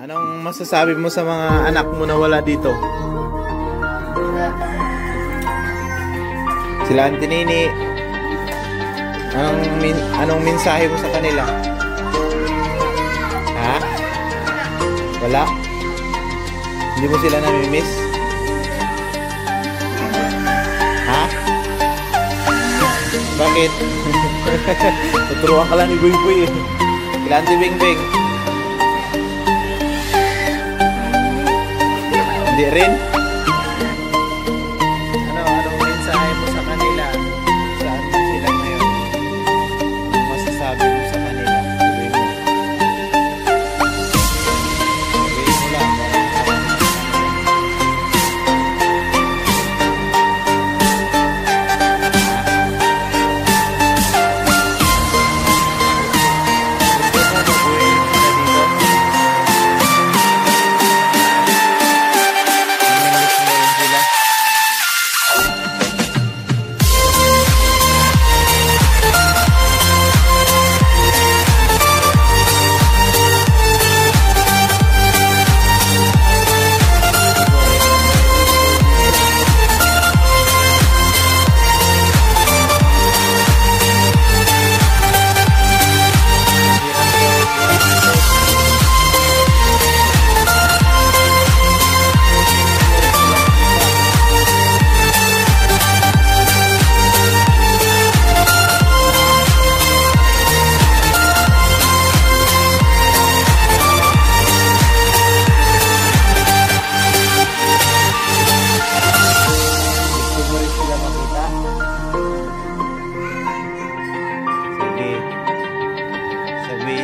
Anong masasabi mo sa mga anak mo na wala dito? Sila Auntie Nini. Anong, min anong mensahe mo sa kanila? Ha? Wala? Hindi mo sila namimiss? Ha? Bakit? Tuturuan ka lang ni Boy Boy eh. Kila Auntie Bing Bing. Hindi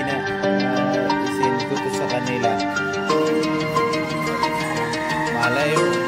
Na, uh, isend ko sa kanila. Malayo.